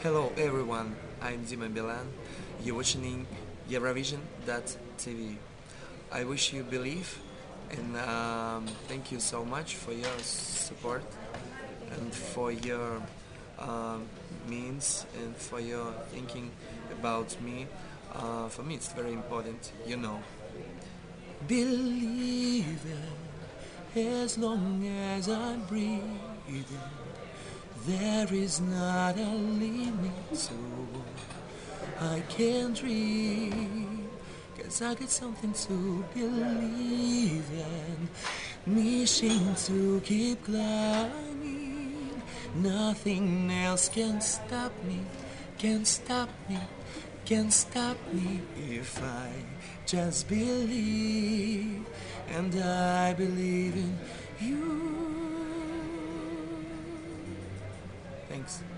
Hello everyone, I'm Dima Bilan. You're watching Eurovision.tv. I wish you believe and um, thank you so much for your support and for your um, means and for your thinking about me. Uh, for me, it's very important, you know. Believe it as long as I'm breathing. There is not a limit to I can dream. Cause I got something to believe in. Wishing to keep climbing. Nothing else can stop me, can stop me, can stop me if I just believe. And I believe in you. Thanks.